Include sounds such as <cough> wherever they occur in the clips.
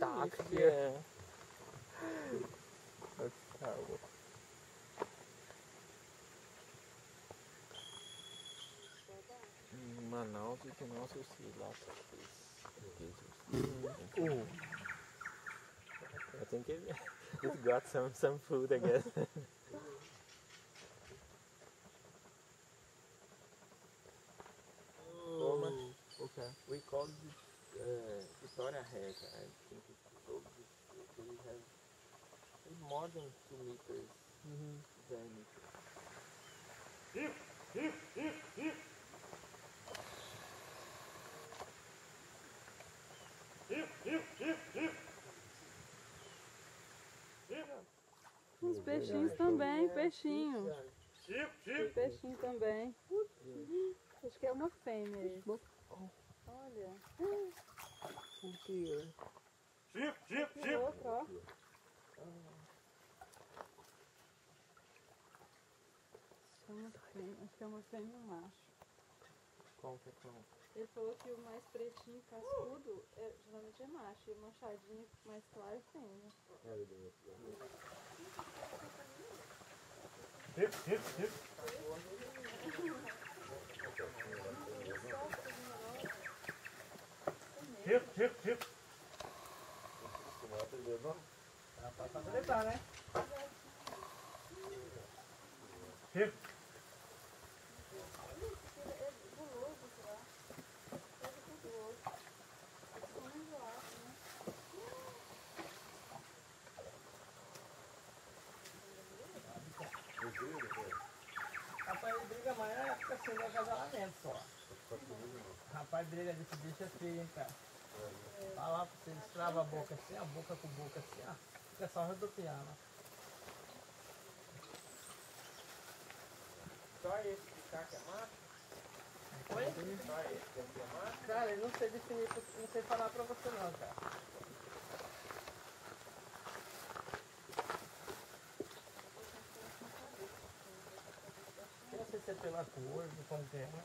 Dark here. That's terrible. Mm, Manaus, you can also see lots of these cages. I think it, <laughs> it got some, some food I guess. <laughs> Reza. I think it's so beautiful. They have more than two meters diameter. Os peixinhos também, peixinho. Tem peixinho também. Acho que é uma fêmea aí. Olha. Que outro, ó. Acho que é uma fêmea, acho que é uma fêmea macho. Qual que é qual? Ele falou que o mais pretinho, cascudo, é, geralmente é macho. E o manchadinho mais claro é fêmea. Pra facilitar, né? É. Coisa com guloso. Eles são enjoados, né? Rapaz, ele briga mais na época assim do acasalamento só. Rapaz, briga desse bicho é feio, hein, cara. Falar pra você, ele estrava a boca assim, a boca com boca assim, ó. Fica só rodopiando. Só esse de cá que é macho? Oi? Só esse que é macho? Cara, eu não sei definir, não sei falar pra você não, cara. Eu não sei se é pela cor, como que é, né?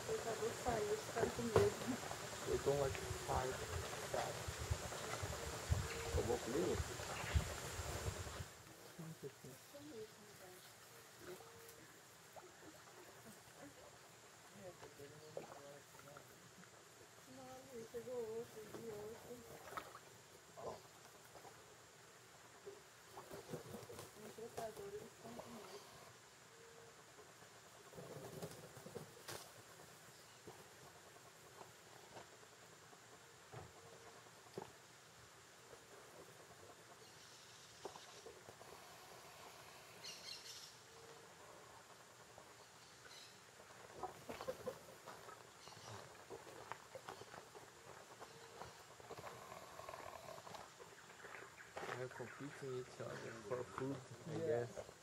O pescador saiu, os caras com medo. Eu tô like five cara. Tomou They're each other for food, I guess.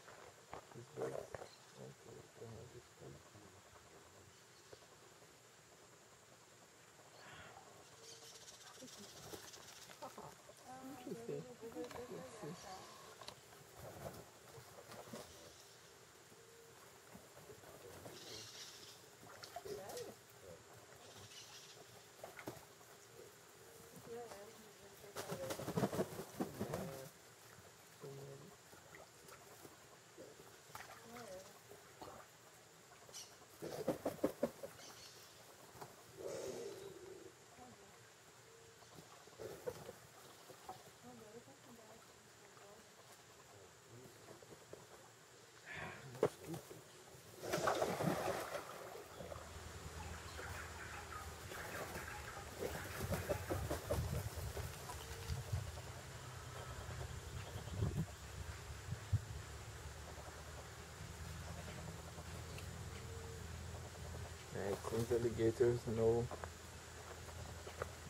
cleans alligators, no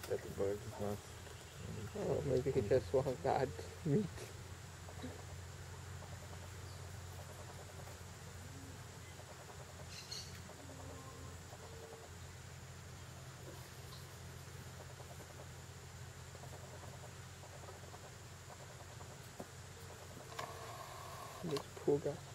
that the bird is not. Oh, maybe he just wants that meat. This poor guy.